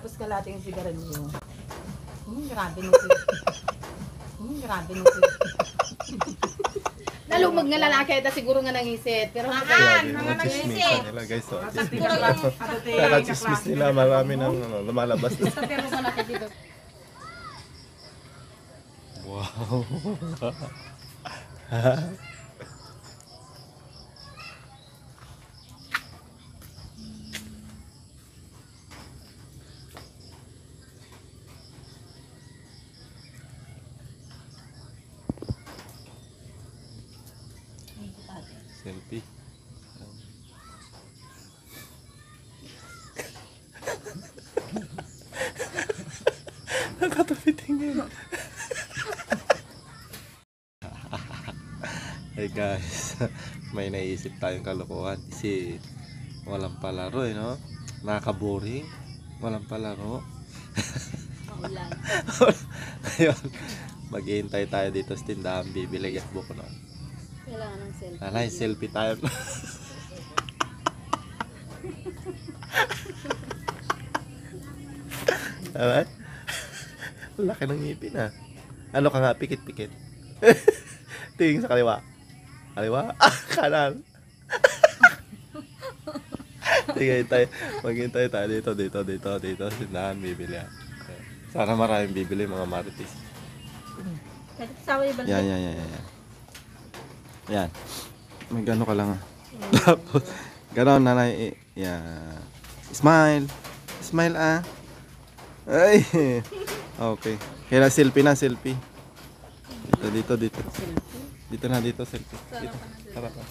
Tapos kalate yung sigarilyo. Hmm, grabe nung sig- Hmm, grabe nung sig- Nalumag nga lalaki, ito siguro nga nangisit. Pero Lagi mga chismis nila guys. So, Kaya chismis nila, marami nang ano, lumalabas. sa pero malaki dito. Wow. Selfie. Nakatapitingin. Hey guys, may naisip tayong kalokohan kasi walang palaro eh, no? Nakaka-boring. Walang palaro. Ayun, maghihintay tayo dito sa tindahan, bibili at buko no. Kailangan ng selfie. Nanay, selfie tayo. Alright? Laki ng ngipin ah. Ano ka nga, pikit-pikit. Tingin sa kaliwa. Kaliwa? Ah, kanan. Sige, tayo. Maghintay tayo dito, dito, dito, dito. Sindahan, bibili ah. Sana maraming bibili mga marites. Yan, yan, yan, yan. Yan. May gano ka lang ah. Tapos, ganon nanay. eh, Yan. Smile. Smile ah. Ay. Okay. Kaya selfie na, selfie. Dito, dito, dito. Dito na, dito, selfie. Dito. Harap ah.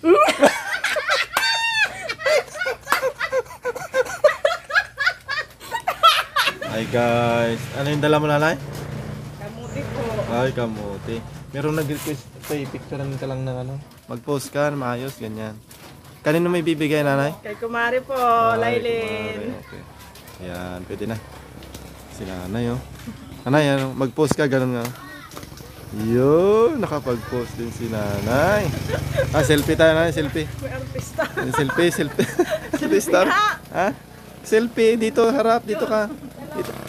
Hi guys. Ano yung dala mo nanay? Kamuti po. Ay, kamuti. Meron nag-request pa picturean ka lang ng ano. Mag-post ka, maayos, ganyan. Kanino may bibigay, nanay? Kay Kumari po, Ay, kumare, Okay. Yan, pwede na. Si nanay, oh. Nanay, ano, mag-post ka, ganun nga. Yun, nakapag-post din si nanay. Ah, selfie tayo, nanay, selfie. May artista. Selfie, selfie. selfie star. Ha? Selfie, dito, harap, dito ka. Dito.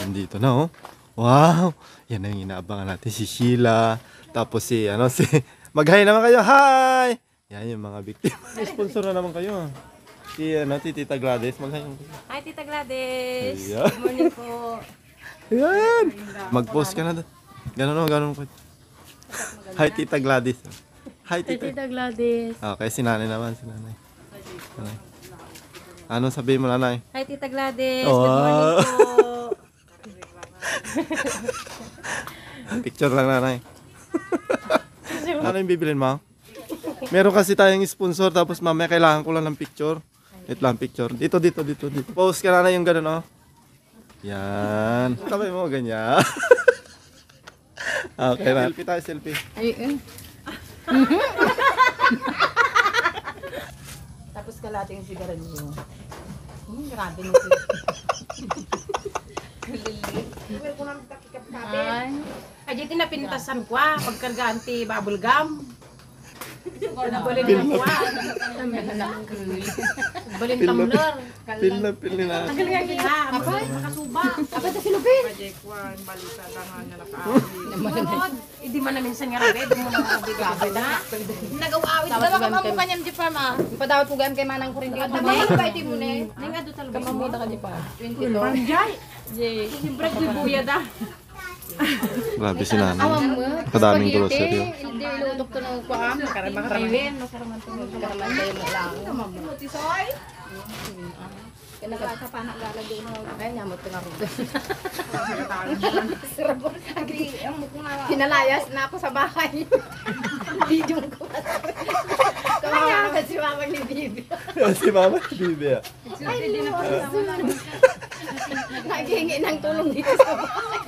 Nandito na oh. Wow! Yan ang inaabangan natin si Sheila. Tapos si ano si Mag-hi naman kayo. Hi! Yan yung mga biktima. May sponsor na naman kayo. Si ano, si Tita Gladys. Mag-hi naman kayo. Hi, Tita Gladys. Ayan. Good morning po. Ayan! Mag-post ka na doon. Ganun o, ganun ko. Hi Tita Gladys. Hi Hi, Tita. Tita Gladys. Okay, si nanay naman, si nanay. Nanay. Ano sabihin mo nanay? Hi, Tita Gladys. Oh. Good morning po. Picture lang nanay. ano yung bibilin mo? Meron kasi tayong sponsor tapos mamaya kailangan ko lang ng picture. Wait lang, picture. Dito, dito, dito, dito. Post ka nanay yung ganun, oh. Yan. Sabay mo, ganyan. okay na. Selfie tayo, selfie. Ay, eh. Tapos kalate yung sigarilyo. Hmm, grabe sig- Ay. Ay, dito na pintasan ko ah. Pagkarganti, bubble gum. Nabalin na ko ah. Balin na- tumbler. Pil na, pil na. Nagalingan niya. Abay, makasuba. Apa ito si Lupin? Manod. Hindi man na minsan nga rabe. Doon mo na mabigabi na. Nag-awit. Dalawa ka mamuka niya di pa ma. Padawat po gayam kay manang kurin dito. Dalawa ka iti mo ne. Nenga do talaga. Kamamuda ka di pa. 22. Jay. Jay. Siyempre, buya da. Grabe si nanay. Kadaming grocery, oh. Hindi ilutok to ng kuam. Karama karamin. Makaraman to. Karaman tayo mo lang. Tisoy. Kaya nagkaka pa na lalagay mo. Ay, nyamot ko nga rin. Pinalayas na ako sa bahay. Video ko. Kawawa ka si mama ni Bibi. si mama, bibi ah. Naghihingi ng tulong dito sa bahay.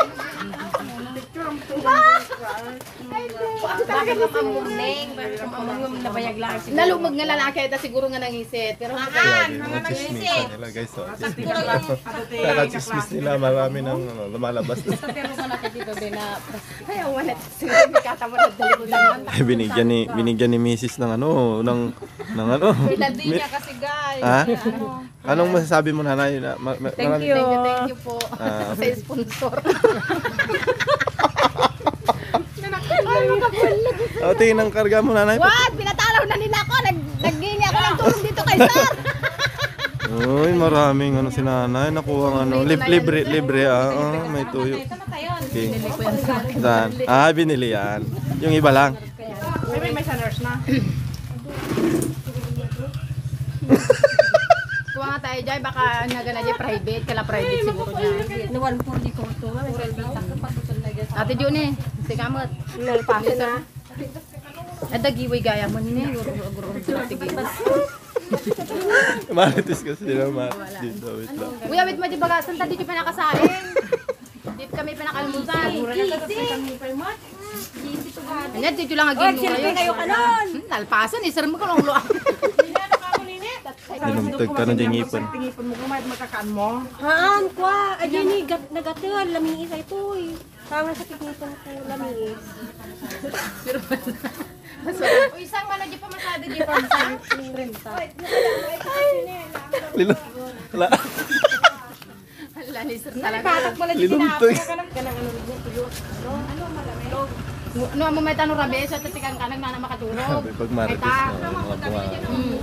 Bakit ka mamumning? Bakit ka mamumning na bayag lang siguro? Nalumag nga lalaki, ito siguro nga nangisit. Pero Grabe, mga chismis nila guys. Oh. Kaka-chismis nila, marami nang ano, lumalabas. pero ko na kay Tito Ben na ayaw wala siguro may katama na dalibutan. Ay, binigyan ni binigyan ni Mrs. ng ano, ng ng ano. Landi niya kasi guys. Ha? Anong masasabi mo nanay? You. Thank you, thank you po Ah. sa sponsor. Oh, tingin ng karga mo nanay. What? Pinatalaw na nila ako. Nag naggingi ako ng tulong dito kay Sir. Uy, maraming ano si nanay. Nakuha ng ano. Lib, libre, libre ah. Oh, may tuyo. Okay. Saan? Ah, binili yan. Yung iba lang. May may sa nurse na. Kuha nga tayo dyan, baka naga na dyan private, kala private siguro dyan. Nawan po di ko to. Ate Jun eh, si Kamot. Nalpasin na. Ada giway gaya mo ni guro-guro sige. Marites kasi sila mat. Dito, wait lang. Uy, awit mo di baga santa di pa nakasaing. Di kami pa nakalmutan. Ano, dito lang agin mo kayo. kayo kanon. Hmm, Nalpasan, isar mo ko lang luwa. Dinumtag ka ng dingipon. Tingipon mo kung may makakaan mo. Haan, kwa. Ayan ni, gat, nagatul. Lamiis ay ito eh. Parang sa piknipan ko, lamiis. Uy, isang mana di pa masyado di pa masyado. Lilo. Wala. Hala, ni sir talaga. Patak mo lang di Linumtag. tinapos ka ng kanang ano niya tuyo. No, mo may tanong rabe sa tatikan ka nang nana makatulog. Sabi, pag marites na, mga buwan. Hmm.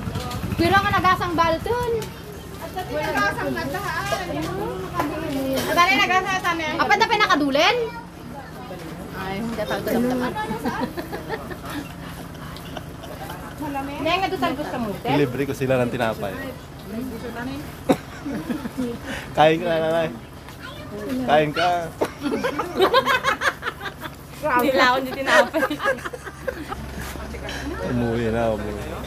Pero nga nagasang balton. Nagasang gatahan. Dali nagasang tane. Apa na pinakadulen? Ay, hindi tayo dapat. Hindi nga doon talbos ka mo. Libre ko sila ng tinapay. Kain ka na, nanay. Kain ka. Hindi lang ako hindi tinapay. Umuwi na, umuwi.